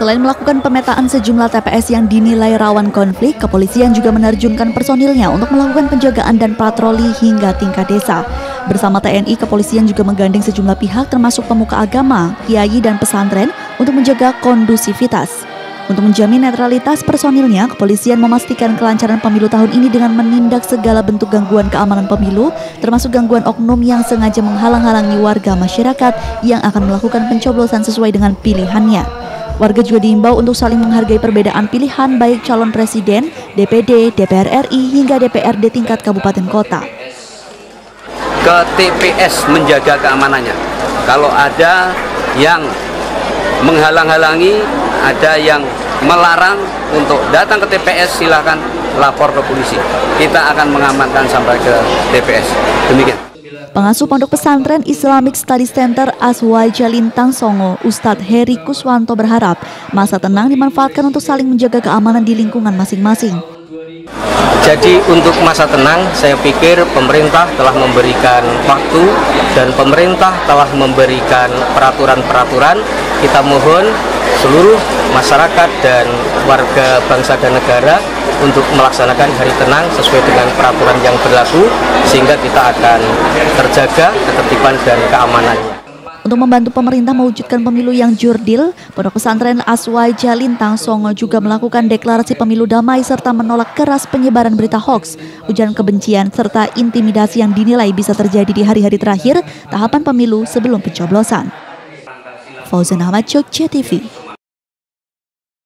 Selain melakukan pemetaan sejumlah TPS yang dinilai rawan konflik, kepolisian juga menerjunkan personilnya untuk melakukan penjagaan dan patroli hingga tingkat desa. Bersama TNI, kepolisian juga menggandeng sejumlah pihak termasuk pemuka agama, kiai dan pesantren untuk menjaga kondusivitas. Untuk menjamin netralitas personilnya, kepolisian memastikan kelancaran pemilu tahun ini dengan menindak segala bentuk gangguan keamanan pemilu, termasuk gangguan oknum yang sengaja menghalang-halangi warga masyarakat yang akan melakukan pencoblosan sesuai dengan pilihannya. Warga juga diimbau untuk saling menghargai perbedaan pilihan baik calon presiden, DPD, DPR RI hingga DPRD tingkat kabupaten kota. Ke TPS menjaga keamanannya. Kalau ada yang menghalang-halangi, ada yang melarang untuk datang ke TPS silakan lapor ke polisi. Kita akan mengamankan sampai ke TPS. Demikian. Pengasuh Pondok Pesantren Islamic Study Center Aswai Jalintang Songo, Ustadz Heri Kuswanto berharap masa tenang dimanfaatkan untuk saling menjaga keamanan di lingkungan masing-masing. Jadi untuk masa tenang, saya pikir pemerintah telah memberikan waktu dan pemerintah telah memberikan peraturan-peraturan. Kita mohon seluruh masyarakat dan warga bangsa dan negara untuk melaksanakan hari tenang sesuai dengan peraturan yang berlaku sehingga kita akan terjaga ketertiban dan keamanannya. Untuk membantu pemerintah mewujudkan pemilu yang jurdil, Pondok Pesantren Aswai Jalintang Songo juga melakukan deklarasi pemilu damai serta menolak keras penyebaran berita hoax, ujaran kebencian, serta intimidasi yang dinilai bisa terjadi di hari-hari terakhir tahapan pemilu sebelum pencoblosan. Fauzan Ahmad, Jogja TV.